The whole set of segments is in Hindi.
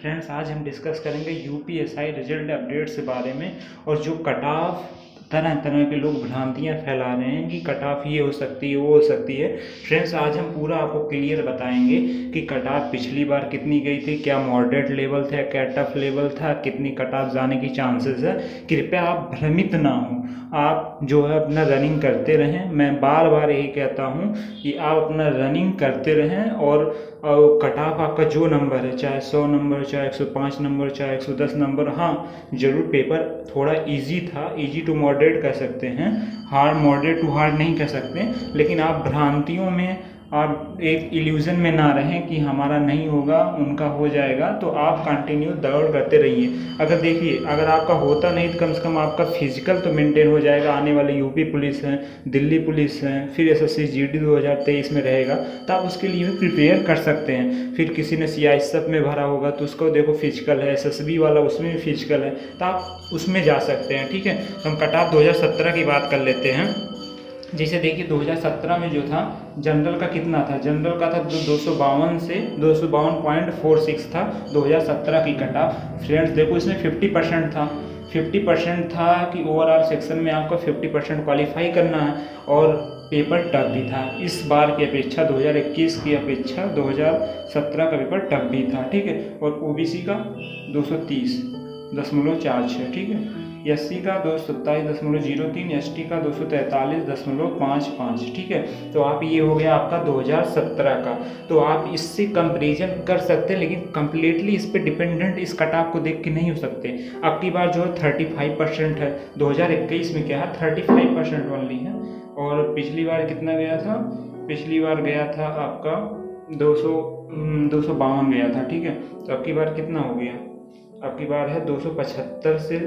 फ्रेंड्स आज हम डिस्कस करेंगे यूपीएसआई रिज़ल्ट अपडेट्स के बारे में और जो कट ऑफ़ तरह तरह के लोग भ्रांतियाँ फैला रहे हैं कि कट ऑफ़ ये हो सकती है, वो हो सकती है। फ्रेंड्स आज हम पूरा आपको क्लियर बताएँगे कि कट ऑफ़ पिछली बार कितनी गई थी, क्या मॉडरेट लेवल था, क्या टफ लेवल था, कितनी कट ऑफ़ जाने की चांसेस है। कृपया आप भ्रमित ना हो। आप जो है अपना रनिंग करते रहें। मैं बार बार यही कहता हूँ कि आप अपना रनिंग करते रहें और कट ऑफ़ आपका जो नंबर है, चाहे सौ नंबर चाहे एक सौ पाँच नंबर चाहे एक सौ दस नंबर हाँ ज़रूर पेपर थोड़ा इजी था इजी टू मॉडरेट कह सकते हैं। हार्ड मॉडरेट टू हार्ड नहीं कह सकते लेकिन आप भ्रांतियों में और एक इल्यूज़न में ना रहें कि हमारा नहीं होगा, उनका हो जाएगा तो आप कंटिन्यू दौड़ करते रहिए। अगर देखिए, अगर आपका होता नहीं तो कम से कम आपका फ़िज़िकल तो मेंटेन हो जाएगा। आने वाले यूपी पुलिस हैं, दिल्ली पुलिस हैं, फिर S S C G D दो हज़ार तेईस में रहेगा। तो आप उसके लिए भी प्रिपेयर कर सकते हैं। फिर किसी ने सी आई में भरा होगा तो उसको देखो फ़िज़िकल है। एस एस बी वाला उसमें भी फ़िज़िकल है। तो आप उसमें जा सकते हैं, ठीक है? तो हम कट ऑफ़ दो हज़ार सत्रह की बात कर लेते हैं। जैसे देखिए 2017 में जो था, जनरल का कितना था? जनरल का था दो सौ बावन से दो सौ बावन पॉइंट फोर सिक्स था 2017 की कटा फ्रेंड्स, देखो इसमें 50 परसेंट था। 50 परसेंट था कि ओवरऑल सेक्शन में आपको 50 परसेंट क्वालिफाई करना है और पेपर टफ भी था। इस बार की अपेक्षा 2021 की अपेक्षा 2017 का पेपर टफ भी था, ठीक है? और ओबीसी का 230 दशमलव चार छः ठीक है? एस सी का दो सत्ताईस दशमलव ज़ीरो तीन एस टी का दो सौ तैंतालीस दशमलव पाँच पाँच, ठीक है? तो आप ये हो गया आपका दो हज़ार सत्रह का। तो आप इससे कंपेरिजन कर सकते हैं, लेकिन कम्प्लीटली इस पर डिपेंडेंट इस कट को देख के नहीं हो सकते। की बार जो है थर्टी फाइव परसेंट है। दो हज़ार इक्कीस में क्या है? थर्टी फाइव परसेंट ओनली है। और पिछली बार कितना गया था? पिछली बार गया था आपका दो सौ दो सौ बावन गया था, ठीक है? तो अब की बार कितना हो गया? अब की बार है दो सौ पचहत्तर से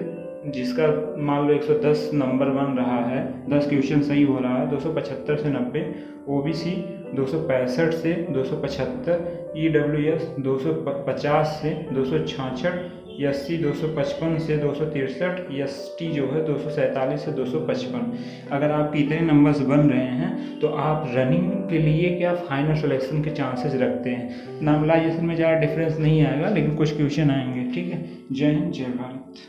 जिसका मान लो 110 नंबर बन रहा है 10 क्वेश्चन सही हो रहा है 275 से 90 ओबीसी दो सौ पैंसठ से 275 ईडब्ल्यूएस 250 से दो सौ छियासठ एस सी दो सौ पचपन से दो सौ तिरसठ एस टी जो है दो सौ सैंतालीस से दो सौ पचपन। अगर आपके इतने नंबर्स बन रहे हैं तो आप रनिंग के लिए क्या फाइनल सिलेक्शन के चांसेस रखते हैं? नामलाइजेशन में ज़्यादा डिफरेंस नहीं आएगा, लेकिन कुछ क्वेश्चन आएँगे, ठीक है? जय हिंद, जय भारत।